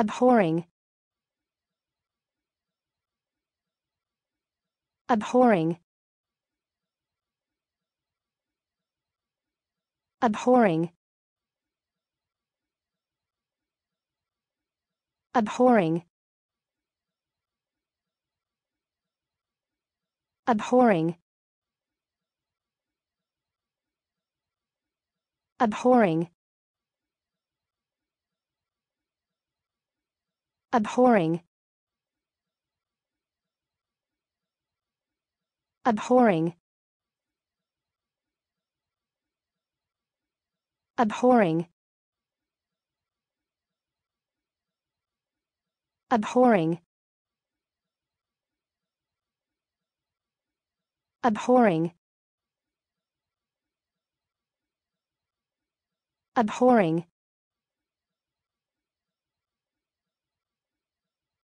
abhorring. Abhorring. Abhorring. Abhorring. Abhorring. Abhorring abhorring. Abhorring. Abhorring. Abhorring. Abhorring. Abhorring